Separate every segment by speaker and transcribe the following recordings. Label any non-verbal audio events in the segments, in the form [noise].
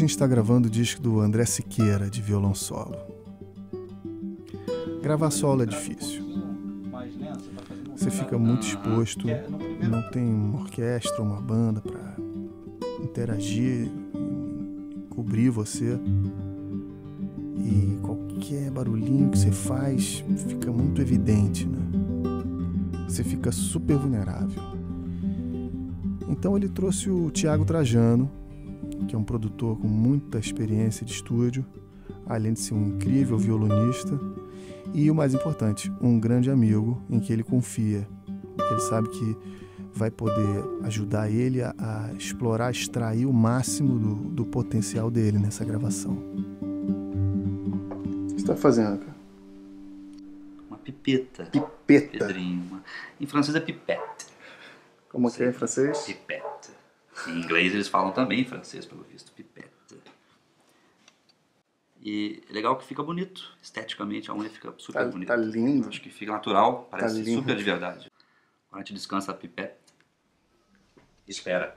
Speaker 1: gente está gravando o disco do André Siqueira, de violão solo. Gravar solo é difícil. Você fica muito exposto, não tem uma orquestra, uma banda para interagir, cobrir você. E qualquer barulhinho que você faz fica muito evidente, né? Você fica super vulnerável. Então ele trouxe o Tiago Trajano, que é um produtor com muita experiência de estúdio, além de ser um incrível violonista e o mais importante, um grande amigo em que ele confia, que ele sabe que vai poder ajudar ele a, a explorar, extrair o máximo do, do, potencial dele nessa gravação. O que você está fazendo, cara?
Speaker 2: Uma pipeta.
Speaker 1: Pipeta.
Speaker 2: Pedrinho. Em francês é pipette.
Speaker 1: Como que é em francês?
Speaker 2: Pipette. Em inglês eles falam também francês, pelo visto, pipette. E é legal que fica bonito, esteticamente, a unha fica super
Speaker 1: tá,
Speaker 2: bonita.
Speaker 1: Tá lindo.
Speaker 2: Acho que fica natural, parece
Speaker 1: tá
Speaker 2: super de verdade. Quando a gente descansa a pipette, espera.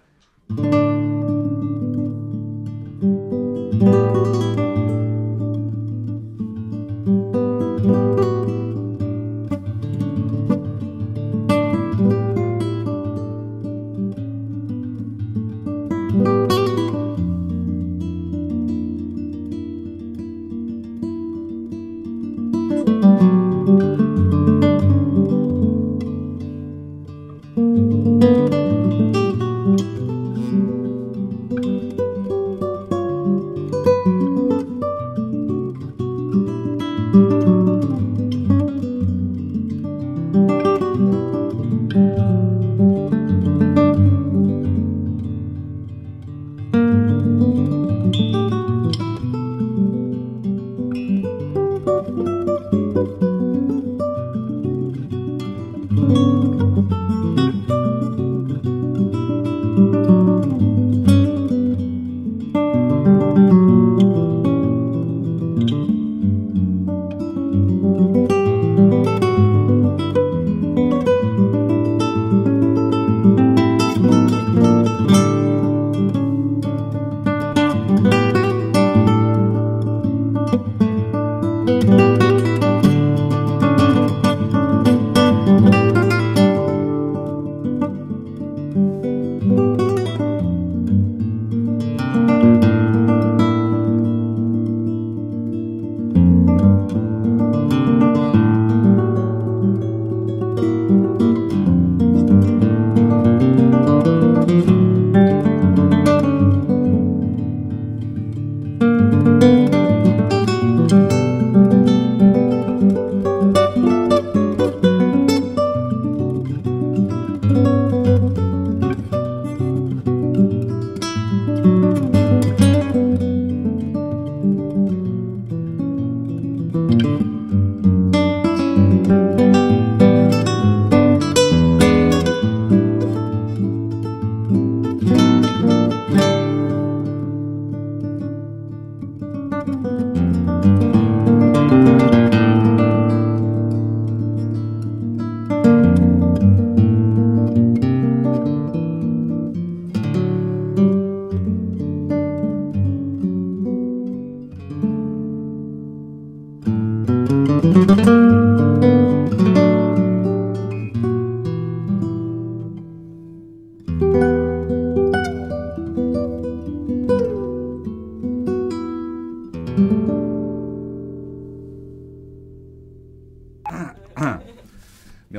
Speaker 2: Meu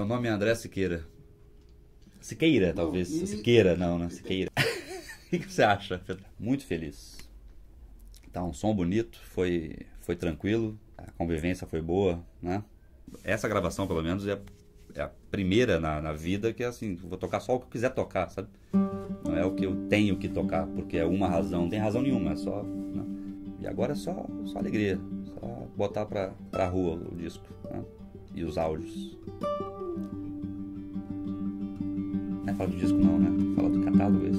Speaker 2: nome é André Siqueira. Siqueira, talvez. Não, e... Siqueira, não, né? Siqueira. [laughs] o que você acha? Muito feliz. Tá um som bonito, foi, foi tranquilo, a convivência foi boa, né? Essa gravação, pelo menos, é, é a primeira na, na vida que é assim, vou tocar só o que eu quiser tocar, sabe? Não é o que eu tenho que tocar, porque é uma razão, não tem razão nenhuma, é só. Né? E agora é só, só alegria, só botar pra, pra rua o disco né? e os áudios. Não é falar do disco não, né? Fala do catálogo esse.